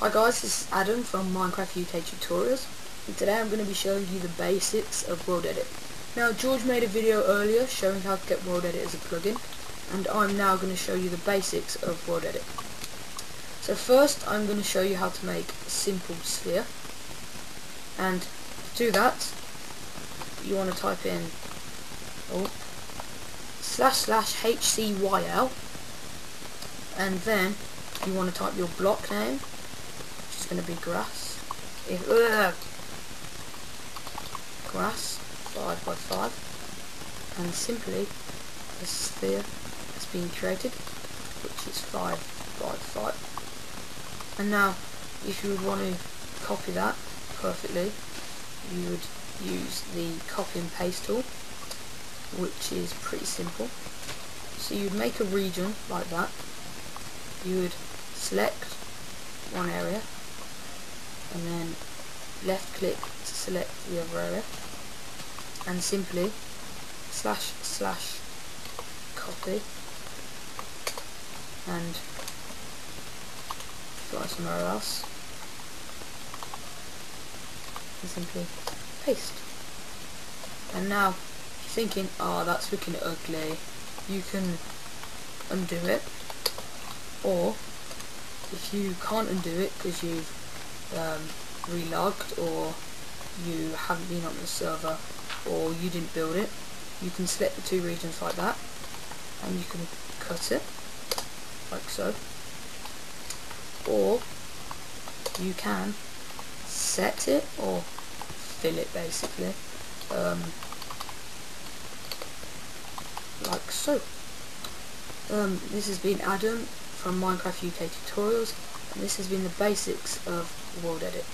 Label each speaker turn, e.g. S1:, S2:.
S1: Hi guys, this is Adam from Minecraft UK Tutorials and today I'm going to be showing you the basics of World Edit. Now George made a video earlier showing how to get World Edit as a plugin and I'm now going to show you the basics of World Edit. So first I'm going to show you how to make a simple sphere and to do that you want to type in oh, slash slash HCYL and then you want to type your block name going to be grass. If, grass 5 by 5 and simply a sphere has been created which is 5 by 5 and now if you would want to copy that perfectly you would use the copy and paste tool which is pretty simple. So you'd make a region like that. You would select one area and then left click to select the other area. And simply slash slash copy. And fly somewhere else. And simply paste. And now if you're thinking oh that's looking ugly you can undo it. Or if you can't undo it because you've um, relogged or you haven't been on the server or you didn't build it you can select the two regions like that and you can cut it like so. Or you can set it or fill it basically um, like so. Um, this has been Adam from Minecraft UK Tutorials. And this has been the basics of World Edit